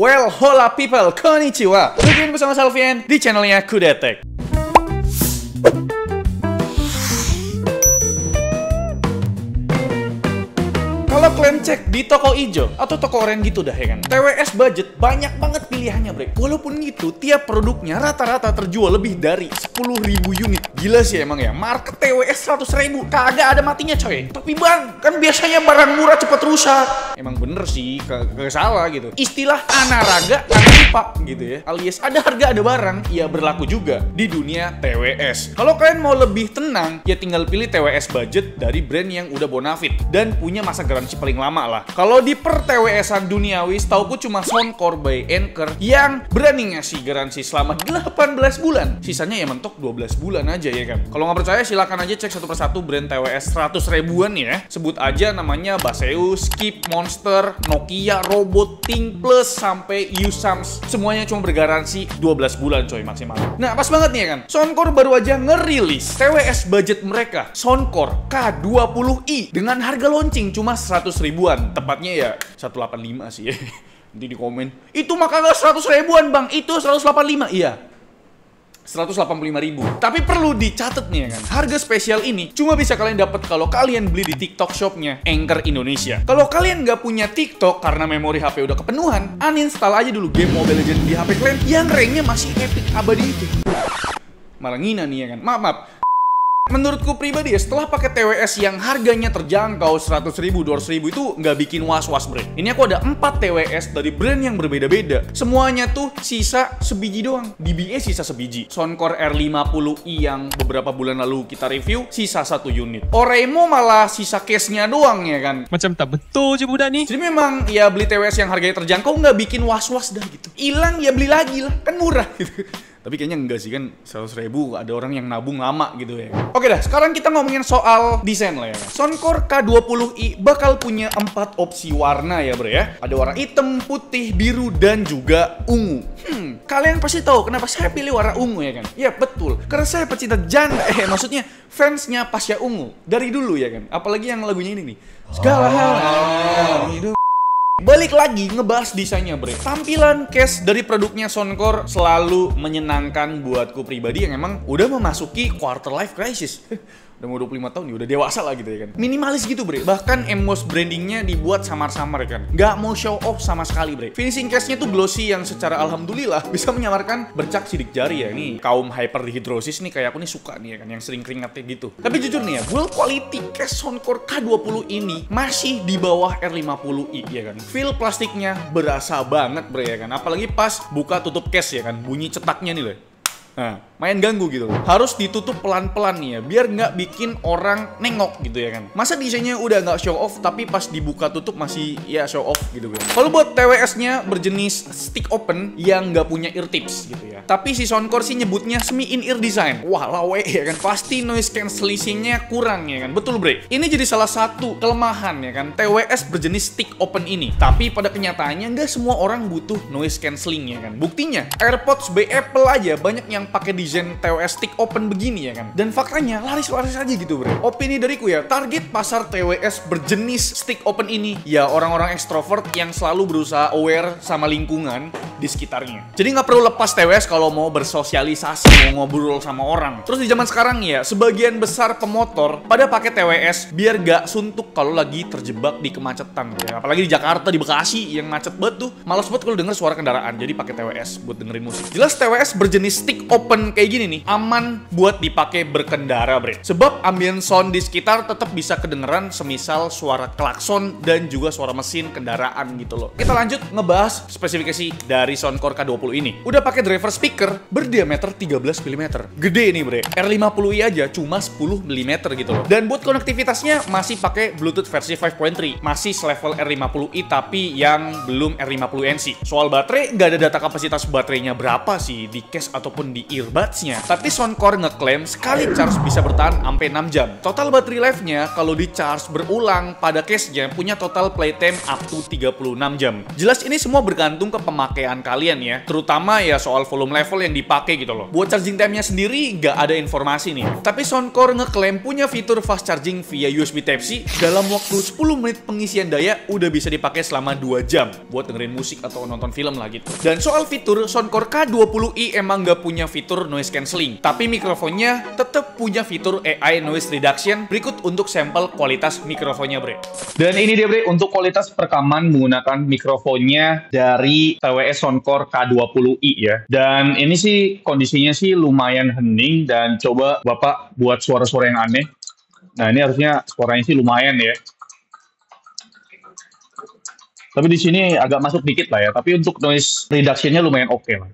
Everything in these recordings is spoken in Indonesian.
Well, hola people, konnichiwa. Begin bersama Salvian di channelnya Kudetek Kalian cek. Di toko ijo. Atau toko oranye gitu dah ya kan? TWS budget banyak banget pilihannya bre. Walaupun gitu tiap produknya rata-rata terjual lebih dari 10.000 unit. Gila sih emang ya market TWS 100.000 Kagak ada matinya coy. Tapi bang kan biasanya barang murah cepet rusak. Emang bener sih kagak salah gitu. Istilah anaraga lupa gitu ya. Alias ada harga ada barang ya berlaku juga di dunia TWS Kalau kalian mau lebih tenang ya tinggal pilih TWS budget dari brand yang udah bonafit Dan punya masa garansi paling lama lah. Kalau di per TWS-an duniawi, setauku cuma Soundcore by Anchor yang berani ngasih garansi selama 18 bulan. Sisanya ya mentok 12 bulan aja ya kan. Kalau nggak percaya silahkan aja cek satu persatu brand TWS 100 ribuan ya. Sebut aja namanya Baseus, Skip, Monster, Nokia, Robot, Ting Plus, sampai Usams. Semuanya cuma bergaransi 12 bulan coy maksimal. Nah pas banget nih ya kan. Soundcore baru aja ngerilis TWS budget mereka. Soundcore K20i dengan harga launching cuma 100 ribuan. Tepatnya ya 185 sih ya. Nanti di komen. Itu mah kagak 100 ribuan bang. Itu 185. Iya. 185 ribu. Tapi perlu dicatat nih ya kan, harga spesial ini cuma bisa kalian dapat kalau kalian beli di TikTok shopnya Anchor Indonesia. Kalau kalian nggak punya TikTok karena memori HP udah kepenuhan, uninstall aja dulu game Mobile Legends di HP kalian yang ranknya masih epic abadi itu. Malah ngina nih ya kan. Maaf, maaf. Menurutku pribadi ya, setelah pakai TWS yang harganya terjangkau 100 ribu, 200 ribu itu nggak bikin was-was bre. Ini aku ada 4 TWS dari brand yang berbeda-beda. Semuanya tuh sisa sebiji doang. DBA sisa sebiji. Soundcore R50i yang beberapa bulan lalu kita review, sisa satu unit. Oremo malah sisa case-nya doang ya kan. Macam tak betul je budak ni. Jadi memang ya beli TWS yang harganya terjangkau nggak bikin was-was dah gitu. Hilang ya beli lagi lah, kan murah gitu. Tapi kayaknya enggak sih kan 100 ribu ada orang yang nabung lama gitu ya. Oke dah, sekarang kita ngomongin soal desain lah ya. Soundcore K20i bakal punya 4 opsi warna ya bro ya. Ada warna hitam, putih, biru, dan juga ungu. Hmm, kalian pasti tahu kenapa saya pilih warna ungu ya kan? Ya betul, karena saya pecinta janda, eh maksudnya fansnya Pasya Ungu. Dari dulu ya kan, apalagi yang lagunya ini nih. Segala hal hidup Balik lagi ngebahas desainnya bre. Tampilan case dari produknya Soundcore selalu menyenangkan buatku pribadi yang emang udah memasuki quarter life crisis udah mau 25 tahun ya udah dewasa lah gitu ya kan. Minimalis gitu bre. Bahkan emos brandingnya dibuat samar-samar kan. Nggak mau show off sama sekali bre. Finishing case-nya tuh glossy yang secara alhamdulillah bisa menyamarkan bercak sidik jari ya nih. Kaum hyperhidrosis nih kayak aku nih suka nih ya kan yang sering keringatnya gitu. Tapi jujur nih ya build quality case Soundcore K20 ini masih di bawah R50i ya kan. Feel plastiknya berasa banget bre ya kan. Apalagi pas buka tutup case ya kan bunyi cetaknya nih loh Nah, main ganggu gitu. Harus ditutup pelan-pelan nih ya, biar nggak bikin orang nengok gitu ya kan. Masa desainnya udah nggak show off, tapi pas dibuka tutup masih ya show off gitu kan. Kalau buat TWS-nya berjenis stick open yang nggak punya ear tips gitu ya. Tapi si Soundcore sih nyebutnya semi in-ear design. Wah, lawe ya kan. Pasti noise cancellation-nya kurang ya kan. Betul bre. Ini jadi salah satu kelemahan ya kan. TWS berjenis stick open ini. Tapi pada kenyataannya nggak semua orang butuh noise cancelling ya kan. Buktinya, AirPods by Apple aja banyak yang pakai desain TWS stick open begini ya kan. Dan faktanya laris-laris aja gitu bre. Opini dariku ya, target pasar TWS berjenis stick open ini ya orang-orang ekstrovert yang selalu berusaha aware sama lingkungan di sekitarnya. Jadi nggak perlu lepas TWS kalau mau bersosialisasi, mau ngobrol sama orang. Terus di zaman sekarang ya, sebagian besar pemotor pada pakai TWS biar gak suntuk kalau lagi terjebak di kemacetan ya. Apalagi di Jakarta, di Bekasi yang macet banget tuh. Males banget kalau denger suara kendaraan. Jadi pakai TWS buat dengerin musik. Jelas TWS berjenis stick open kayak gini nih, aman buat dipakai berkendara, bre. Sebab ambient sound di sekitar tetap bisa kedengeran semisal suara klakson dan juga suara mesin kendaraan gitu loh. Kita lanjut ngebahas spesifikasi dari Soundcore K20 ini. Udah pakai driver speaker berdiameter 13 mm. Gede nih, bre. R50i aja cuma 10 mm gitu loh. Dan buat konektivitasnya masih pakai Bluetooth versi 5.3. Masih selevel R50i tapi yang belum R50NC. Soal baterai nggak ada data kapasitas baterainya berapa sih di case ataupun di earbuds-nya. Tapi Soundcore ngeklaim sekali charge bisa bertahan sampai 6 jam. Total battery life-nya kalau di charge berulang pada case-nya punya total playtime up to 36 jam. Jelas ini semua bergantung ke pemakaian kalian ya. Terutama ya soal volume level yang dipakai gitu loh. Buat charging time-nya sendiri nggak ada informasi nih. Tapi Soundcore ngeklaim punya fitur fast charging via USB Type-C dalam waktu 10 menit pengisian daya udah bisa dipakai selama 2 jam buat dengerin musik atau nonton film lah gitu. Dan soal fitur, Soundcore K20i emang nggak punya fitur noise cancelling, tapi mikrofonnya tetap punya fitur AI noise reduction. Berikut untuk sampel kualitas mikrofonnya, Bre. Dan ini dia, Bre, untuk kualitas perekaman menggunakan mikrofonnya dari TWS Soundcore K20i ya. Dan ini sih kondisinya sih lumayan hening dan coba Bapak buat suara-suara yang aneh. Nah, ini harusnya suaranya sih lumayan ya. Tapi di sini agak masuk dikit lah ya. Tapi untuk noise reduction-nya lumayan oke okay lah.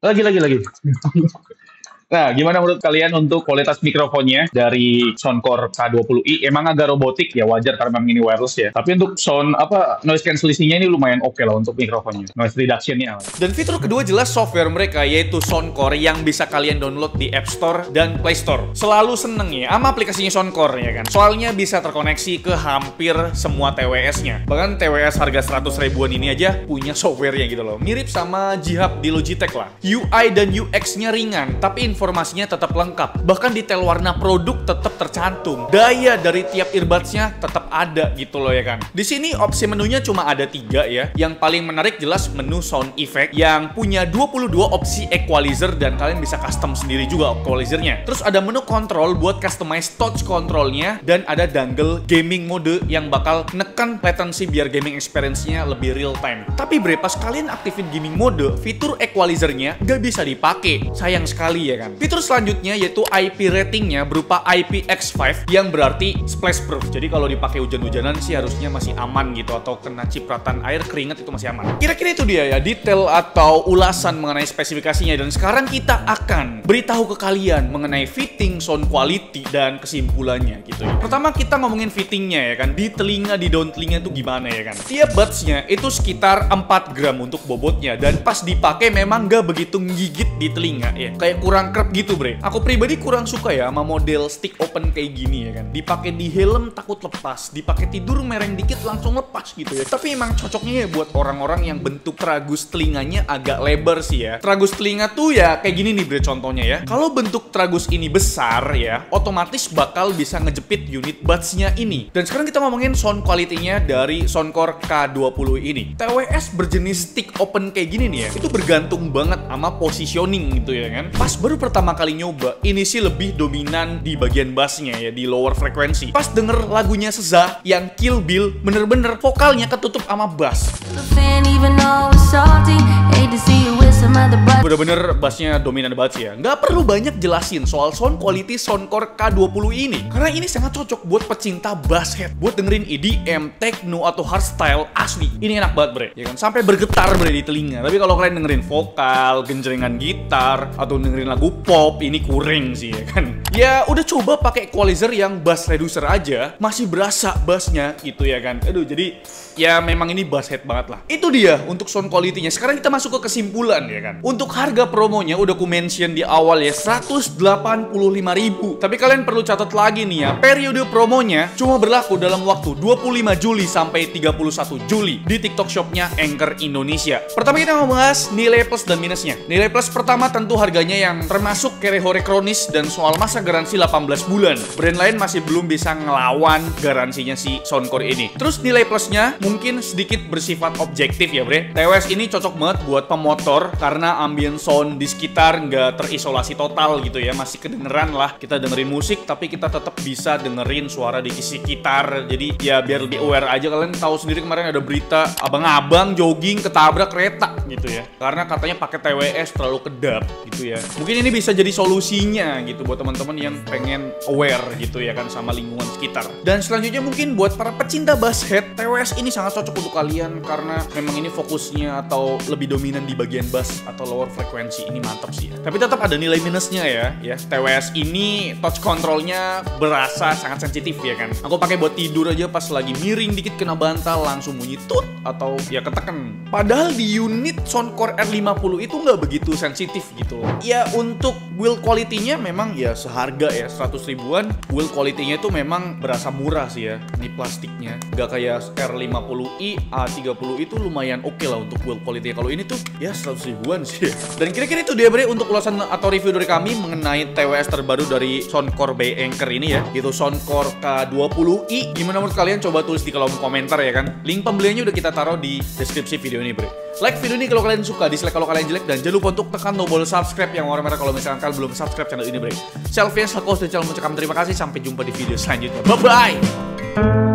Lagi, lagi, lagi. Nah, gimana menurut kalian untuk kualitas mikrofonnya dari Soundcore K20i? Emang agak robotik ya, wajar karena memang ini wireless ya. Tapi untuk sound apa noise cancellation-nya ini lumayan oke okay lah untuk mikrofonnya, noise reduction-nya. Dan fitur kedua jelas software mereka yaitu Soundcore yang bisa kalian download di App Store dan Play Store. Selalu seneng ya sama aplikasinya Soundcore ya kan. Soalnya bisa terkoneksi ke hampir semua TWS-nya. Bahkan TWS harga 100 ribuan ini aja punya software-nya gitu loh. Mirip sama Jihab di Logitech lah. UI dan UX-nya ringan, tapi informasinya tetap lengkap. Bahkan detail warna produk tetap tercantum. Daya dari tiap earbuds-nya tetap ada gitu loh ya kan. Di sini opsi menunya cuma ada tiga ya. Yang paling menarik jelas menu sound effect yang punya 22 opsi equalizer dan kalian bisa custom sendiri juga equalizernya. Terus ada menu control buat customize touch controlnya dan ada dangle gaming mode yang bakal neken latency biar gaming experience-nya lebih real time. Tapi bre, pas kalian aktifin gaming mode, fitur equalizernya gak bisa dipakai. Sayang sekali ya kan. Fitur selanjutnya yaitu IP ratingnya berupa IPX5 yang berarti splash proof. Jadi kalau dipakai hujan-hujanan sih harusnya masih aman gitu atau kena cipratan air keringat itu masih aman. Kira-kira itu dia ya detail atau ulasan mengenai spesifikasinya dan sekarang kita akan beritahu ke kalian mengenai fitting, sound quality dan kesimpulannya gitu ya. Pertama kita ngomongin fittingnya ya kan di telinga di daun telinga itu gimana ya kan. Tiap budsnya itu sekitar 4 gram untuk bobotnya dan pas dipakai memang gak begitu ngigit di telinga ya. Kayak kurang gitu bre. Aku pribadi kurang suka ya sama model stick open kayak gini ya kan. Dipakai di helm takut lepas, dipakai tidur mereng dikit langsung lepas gitu ya. Tapi emang cocoknya ya buat orang-orang yang bentuk tragus telinganya agak lebar sih ya. Tragus telinga tuh ya kayak gini nih bre contohnya ya. Kalau bentuk tragus ini besar ya, otomatis bakal bisa ngejepit unit budsnya ini. Dan sekarang kita ngomongin sound quality-nya dari Soundcore K20 ini. TWS berjenis stick open kayak gini nih ya, itu bergantung banget sama positioning gitu ya kan. Pas baru pertama kali nyoba, ini sih lebih dominan di bagian bassnya ya, di lower frekuensi. Pas denger lagunya Seza yang Kill Bill, bener-bener vokalnya ketutup sama bass. Bener-bener bassnya dominan banget sih ya. Nggak perlu banyak jelasin soal sound quality Soundcore K20 ini. Karena ini sangat cocok buat pecinta bass head. Buat dengerin EDM, techno, atau hardstyle asli. Ini enak banget bre. Ya kan? Sampai bergetar bre di telinga. Tapi kalau kalian dengerin vokal, genjrengan gitar, atau dengerin lagu pop, ini kuring sih ya kan. Ya udah coba pakai equalizer yang bass reducer aja. Masih berasa bassnya gitu ya kan. Aduh jadi ya memang ini bass head banget lah. Itu dia untuk sound quality-nya. Sekarang kita masuk ke kesimpulan ya kan. Untuk harga promonya udah ku mention di awal ya 185.000. Tapi kalian perlu catat lagi nih ya. Periode promonya cuma berlaku dalam waktu 25 Juli sampai 31 Juli di TikTok Shopnya Anchor Indonesia. Pertama kita mau bahas nilai plus dan minusnya. Nilai plus pertama tentu harganya yang termasuk kerehore kronis dan soal masa garansi 18 bulan. Brand lain masih belum bisa ngelawan garansinya si Soundcore ini. Terus nilai plusnya mungkin sedikit bersifat objektif ya bre. TWS ini cocok banget buat pemotor karena ambient sound di sekitar nggak terisolasi total gitu ya. Masih kedengeran lah kita dengerin musik tapi kita tetap bisa dengerin suara di sekitar. Jadi ya biar lebih aware aja kalian tahu sendiri kemarin ada berita abang-abang jogging ketabrak kereta gitu ya. Karena katanya pakai TWS terlalu kedap gitu ya. Mungkin ini bisa jadi solusinya gitu buat teman-teman yang pengen aware gitu ya kan sama lingkungan sekitar. Dan selanjutnya mungkin buat para pecinta bass head, TWS ini sangat cocok untuk kalian karena memang ini fokusnya atau lebih dominan di bagian bass atau lower frekuensi ini mantap sih ya. Tapi tetap ada nilai minusnya ya, ya. TWS ini touch controlnya berasa sangat sensitif ya kan. Aku pakai buat tidur aja pas lagi miring dikit kena bantal langsung bunyi tut atau ya keteken. Padahal di unit Soundcore R50 itu nggak begitu sensitif gitu. Ya untuk Build quality-nya memang ya seharga ya 100 ribuan. Build quality-nya itu memang berasa murah sih ya di plastiknya. Gak kayak R50i, A30 itu lumayan oke okay lah untuk build quality-nya. Kalau ini tuh ya 100 ribuan sih. Ya. Dan kira-kira itu dia bre untuk ulasan atau review dari kami mengenai TWS terbaru dari Soundcore Bay Anchor ini ya. Gitu Soundcore K20i. Gimana menurut kalian? Coba tulis di kolom komentar ya kan. Link pembeliannya udah kita taruh di deskripsi video ini bre. Like video ini kalau kalian suka, dislike kalau kalian jelek, dan jangan lupa untuk tekan tombol subscribe yang warna merah kalau misalkan kalian belum subscribe channel ini, bre. Selfie, host dan channel mengucapkan terima kasih. Sampai jumpa di video selanjutnya. Bye-bye!